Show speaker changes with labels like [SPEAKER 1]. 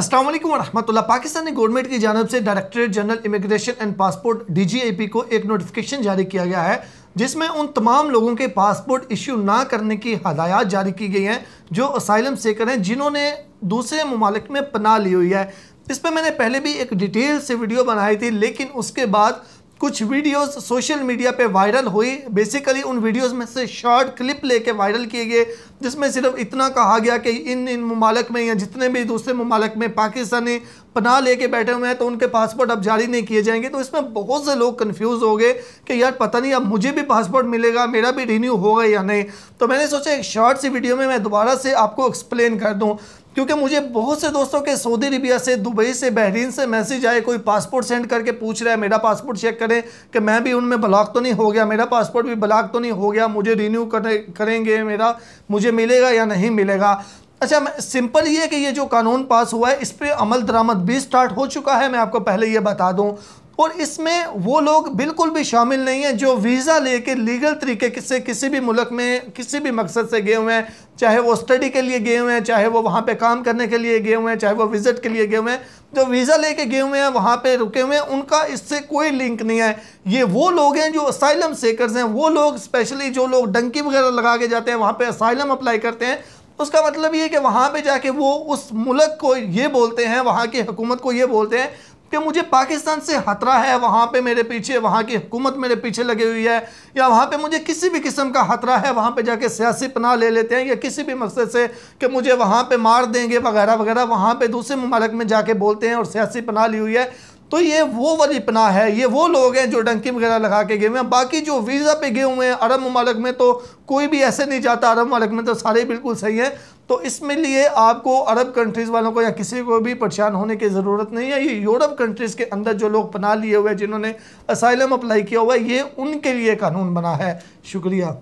[SPEAKER 1] अस्सलाम वालेकुम रहमतुल्लाह पाकिस्तानी गवर्नमेंट की जानब से directorate general immigration and passport DGAP को एक नोटिफिकेशन जारी किया गया है, जिसमें उन तमाम लोगों के पासपोर्ट इशू ना करने की हदायत जारी की गई हैं, जो असाइलम सेकर हैं, जिन्होंने दूसरे ममालिक में पनाह ली हुई है। इस पर मैंने पहले भी एक डिटेल से वीडियो बनाई थी, लेकिन उसके बाद कुछ वीडियोस सोशल मीडिया पे वायरल हुई। बेसिकली उन वीडियोस में से शॉर्ट क्लिप लेके वायरल किए गए, जिसमें सिर्फ़ इतना कहा गया कि इन इन ममालक में या जितने भी दूसरे ममालक में पाकिस्तानी पनाह लेके बैठे हुए हैं तो उनके पासपोर्ट अब जारी नहीं किए जाएँगे। तो इसमें बहुत से लोग कंफ्यूज हो गए कि यार पता नहीं अब मुझे भी पासपोर्ट मिलेगा, मेरा भी रिन्यू होगा या नहीं। तो मैंने सोचा एक शॉर्ट सी वीडियो में मैं दोबारा से आपको एक्सप्लेन कर दूँ, क्योंकि मुझे बहुत से दोस्तों के सऊदी अरबिया से, दुबई से, बहरीन से मैसेज आए, कोई पासपोर्ट सेंड करके पूछ रहा है, मेरा पासपोर्ट चेक करें कि मैं भी उनमें ब्लॉक तो नहीं हो गया, मेरा पासपोर्ट भी ब्लॉक तो नहीं हो गया, मुझे रिन्यू करेंगे मेरा, मुझे मिलेगा या नहीं मिलेगा। अच्छा सिंपल ये कि ये जो कानून पास हुआ है, इस पर अमल दरामद भी स्टार्ट हो चुका है। मैं आपको पहले ये बता दूँ। और इसमें वो लोग बिल्कुल भी शामिल नहीं हैं जो वीज़ा लेके लीगल तरीके से किसी भी मुल्क में, किसी भी मकसद से गए हुए हैं। चाहे वो स्टडी के लिए गए हुए हैं, चाहे वो वहाँ पे काम करने के लिए गए हुए हैं, चाहे वो विज़िट के लिए गए हुए हैं। जो वीज़ा लेके गए हुए हैं, वहाँ पे रुके हुए हैं, उनका इससे कोई लिंक नहीं है। ये वो लोग हैं जो असाइलम सेकर्स हैं। वो लोग स्पेशली जो लोग डंकी वगैरह लगा के जाते हैं, वहाँ पर असाइलम अप्लाई करते हैं। उसका मतलब ये कि वहाँ पे जाके वो उस मुल्क को ये बोलते हैं, वहाँ की हुकूमत को ये बोलते हैं कि मुझे पाकिस्तान से खतरा है, वहाँ पे मेरे पीछे, वहाँ की हुकूमत मेरे पीछे लगी हुई है, या वहाँ पे मुझे किसी भी किस्म का खतरा है, वहाँ पे जाके सियासी पनाह ले लेते हैं, या किसी भी मकसद से कि मुझे वहाँ पे मार देंगे, वगैरह वगैरह, वहाँ पे दूसरे ममालक में जाके बोलते हैं और सियासी पनाह ली हुई है। तो ये वो वाली पनाह है, ये वो लोग हैं जो डंकी वगैरह लगा के गए हुए हैं। बाकी जो वीज़ा पे गए हुए हैं अरब ममालक में तो कोई भी ऐसे नहीं जाता अरब ममालक में तो सारे बिल्कुल सही हैं। तो इसमें लिए आपको अरब कंट्रीज़ वालों को या किसी को भी परेशान होने की ज़रूरत नहीं है। ये यूरोप कंट्रीज़ के अंदर जो लोग पनाह लिए हुए हैं, जिन्होंने असाइलम अप्लाई किया हुआ है, ये उनके लिए कानून बना है। शुक्रिया।